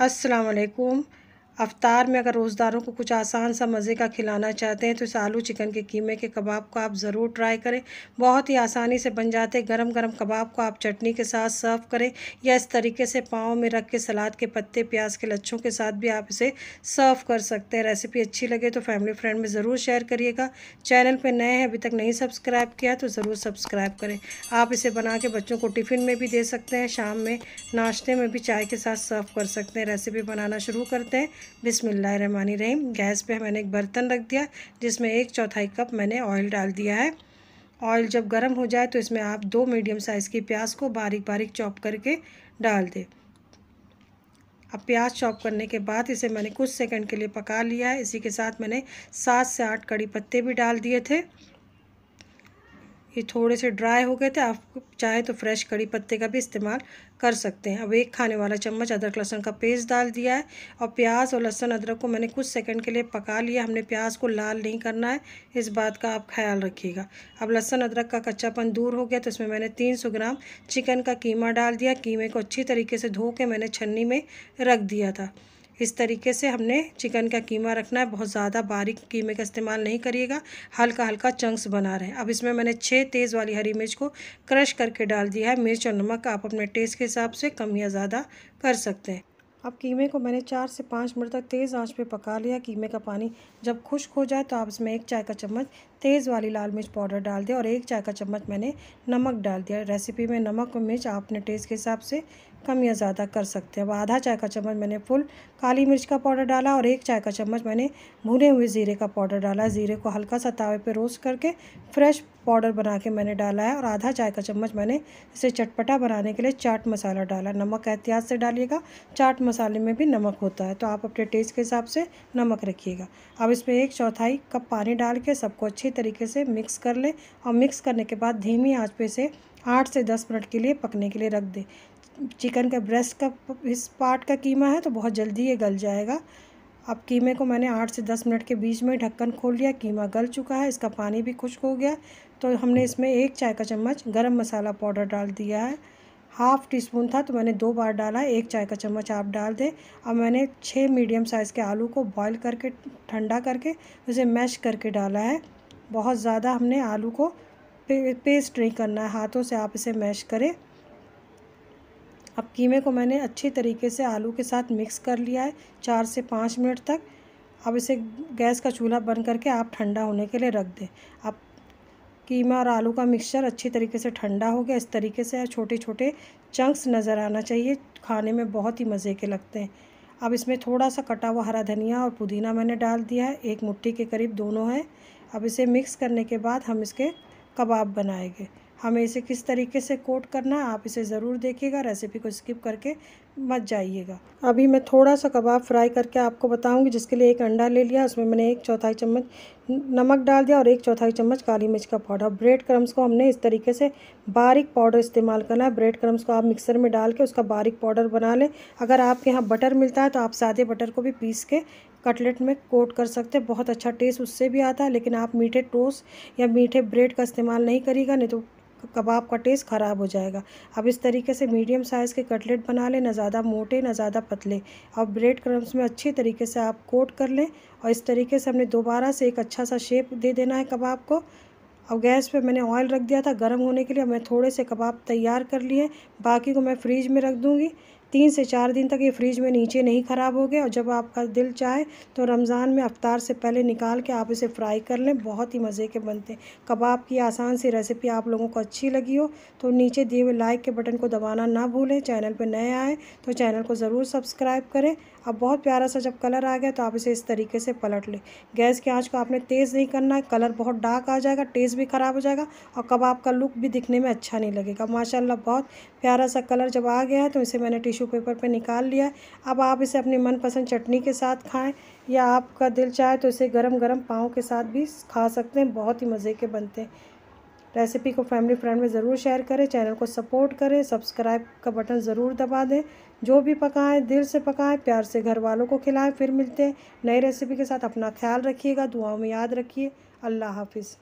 असलकुम अवतार में अगर रोज़दारों को कुछ आसान सा मज़े का खिलाना चाहते हैं तो इस आलू चिकन के कीमे के कबाब को आप ज़रूर ट्राई करें। बहुत ही आसानी से बन जाते गरम गरम कबाब को आप चटनी के साथ सर्व करें या इस तरीके से पाँव में रख के सलाद के पत्ते, प्याज के लच्छों के साथ भी आप इसे सर्व कर सकते हैं। रेसिपी अच्छी लगे तो फैमिली फ्रेंड में ज़रूर शेयर करिएगा। चैनल पर नए हैं, अभी तक नहीं सब्सक्राइब किया तो ज़रूर सब्सक्राइब करें। आप इसे बना के बच्चों को टिफ़िन में भी दे सकते हैं। शाम में नाश्ते में भी चाय के साथ सर्व कर सकते हैं। रेसिपी बनाना शुरू करते हैं। बिसमीम गैस पे मैंने एक बर्तन रख दिया, जिसमें एक चौथाई कप मैंने ऑयल डाल दिया है। ऑयल जब गर्म हो जाए तो इसमें आप दो मीडियम साइज़ की प्याज को बारीक बारीक चॉप करके डाल दें। अब प्याज चॉप करने के बाद इसे मैंने कुछ सेकंड के लिए पका लिया है। इसी के साथ मैंने सात से आठ कड़ी पत्ते भी डाल दिए थे। ये थोड़े से ड्राई हो गए थे, आप चाहें तो फ्रेश कड़ी पत्ते का भी इस्तेमाल कर सकते हैं। अब एक खाने वाला चम्मच अदरक लहसुन का पेस्ट डाल दिया है और प्याज और लहसुन अदरक को मैंने कुछ सेकंड के लिए पका लिया। हमने प्याज को लाल नहीं करना है, इस बात का आप ख्याल रखिएगा। अब लहसुन अदरक का कच्चापन दूर हो गया तो इसमें मैंने तीन सौ ग्राम चिकन का कीमा डाल दिया। कीमे को अच्छी तरीके से धो के मैंने छन्नी में रख दिया था। इस तरीके से हमने चिकन का कीमा रखना है। बहुत ज़्यादा बारीक कीमे का इस्तेमाल नहीं करिएगा। हल्का हल्का चंक्स बना रहे हैं। अब इसमें मैंने छः तेज़ वाली हरी मिर्च को क्रश करके डाल दिया है। मिर्च और नमक आप अपने टेस्ट के हिसाब से कम या ज़्यादा कर सकते हैं। अब कीमे को मैंने चार से पाँच मिनट तक तेज़ आँच पे पका लिया। कीमे का पानी जब खुश्क हो जाए तो आप इसमें एक चाय का चम्मच तेज़ वाली लाल मिर्च पाउडर डाल दिया और एक चाय का चम्मच मैंने नमक डाल दिया। रेसिपी में नमक और मिर्च अपने टेस्ट के हिसाब से कम या ज़्यादा कर सकते हैं। अब आधा चाय का चम्मच मैंने फुल काली मिर्च का पाउडर डाला और एक चाय का चम्मच मैंने भुने हुए ज़ीरे का पाउडर डाला। ज़ीरे को हल्का सा तावे पर रोस्ट करके फ्रेश पाउडर बना के मैंने डाला है और आधा चाय का चम्मच मैंने इसे चटपटा बनाने के लिए चाट मसाला डाला। नमक एहतियात से डालिएगा, चाट मसाले में भी नमक होता है तो आप अपने टेस्ट के हिसाब से नमक रखिएगा। अब इसमें एक चौथाई कप पानी डाल के सबको अच्छी तरीके से मिक्स कर लें और मिक्स करने के बाद धीमी आँच पे इसे आठ से दस मिनट के लिए पकने के लिए रख दें। चिकन का ब्रेस्ट का इस पार्ट का कीमा है तो बहुत जल्दी ये गल जाएगा। अब कीमे को मैंने आठ से दस मिनट के बीच में ढक्कन खोल लिया, कीमा गल चुका है, इसका पानी भी खुश्क हो गया। तो हमने इसमें एक चाय का चम्मच गरम मसाला पाउडर डाल दिया है। हाफ़ टी स्पून था तो मैंने दो बार डाला, एक चाय का चम्मच आप डाल दें। अब मैंने छः मीडियम साइज़ के आलू को बॉईल करके, ठंडा करके, उसे मैश करके डाला है। बहुत ज़्यादा हमने आलू को पेस्ट नहीं करना है, हाथों से आप इसे मैश करें। अब कीमे को मैंने अच्छी तरीके से आलू के साथ मिक्स कर लिया है, चार से पाँच मिनट तक। अब इसे गैस का चूल्हा बंद करके आप ठंडा होने के लिए रख दें। अब कीमा और आलू का मिक्सचर अच्छी तरीके से ठंडा हो गया। इस तरीके से छोटे छोटे चंक्स नज़र आना चाहिए। खाने में बहुत ही मज़े के लगते हैं। अब इसमें थोड़ा सा कटा हुआ हरा धनिया और पुदीना मैंने डाल दिया है। एक मुट्ठी के करीब दोनों हैं। अब इसे मिक्स करने के बाद हम इसके कबाब बनाएँगे। हमें इसे किस तरीके से कोट करना है, आप इसे ज़रूर देखिएगा रेसिपी को स्किप करके मत जाइएगा। अभी मैं थोड़ा सा कबाब फ्राई करके आपको बताऊँगी, जिसके लिए एक अंडा ले लिया, उसमें मैंने एक चौथाई चम्मच नमक डाल दिया और एक चौथाई चम्मच काली मिर्च का पाउडर ब्रेड क्रम्स को हमने इस तरीके से बारीक पाउडर इस्तेमाल करना है। ब्रेड क्रम्स को आप मिक्सर में डाल के उसका बारीक पाउडर बना लें। अगर आपके यहाँ बटर मिलता है तो आप सादे बटर को भी पीस के कटलेट में कोट कर सकते हैं। बहुत अच्छा टेस्ट उससे भी आता है, लेकिन आप मीठे टोस्ट या मीठे ब्रेड का इस्तेमाल नहीं करिएगा, नहीं तो कबाब का टेस्ट ख़राब हो जाएगा। अब इस तरीके से मीडियम साइज़ के कटलेट बना लें, ना ज़्यादा मोटे, ना ज़्यादा पतले। और ब्रेड क्रम्स में अच्छी तरीके से आप कोट कर लें और इस तरीके से हमने दोबारा से एक अच्छा सा शेप दे देना है कबाब को। अब गैस पे मैंने ऑयल रख दिया था, गर्म होने के लिए मैं थोड़े से कबाब तैयार कर लिए बाकी को मैं फ्रीज में रख दूँगी। तीन से चार दिन तक ये फ्रिज में नीचे नहीं ख़राब हो गए और जब आपका दिल चाहे तो रमज़ान में अफ्तार से पहले निकाल के आप इसे फ्राई कर लें, बहुत ही मज़े के बनते हैं। कबाब की आसान सी रेसिपी आप लोगों को अच्छी लगी हो तो नीचे दिए हुए लाइक के बटन को दबाना ना भूलें। चैनल पर नए आए तो चैनल को ज़रूर सब्सक्राइब करें। अब बहुत प्यारा सा जब कलर आ गया तो आप इसे इस तरीके से पलट लें। गैस की आँच को आपने तेज़ नहीं करना है, कलर बहुत डार्क आ जाएगा, टेस्ट भी ख़राब हो जाएगा और कबाब का लुक भी दिखने में अच्छा नहीं लगेगा। माशाल्लाह, बहुत प्यारा सा कलर जब आ गया है तो इसे मैंने पेपर पर निकाल लिया अब आप इसे अपनी मनपसंद चटनी के साथ खाएँ या आपका दिल चाहे तो इसे गर्म गर्म पाँव के साथ भी खा सकते हैं। बहुत ही मज़े के बनते हैं। रेसिपी को फैमिली फ्रेंड में ज़रूर शेयर करें, चैनल को सपोर्ट करें, सब्सक्राइब का बटन ज़रूर दबा दें। जो भी पकाएँ, दिल से पकाएँ, प्यार से घर वालों को खिलाएँ, फिर मिलते हैं नई रेसिपी के साथ। अपना ख्याल रखिएगा, दुआओं में याद रखिए। अल्लाह हाफिज़।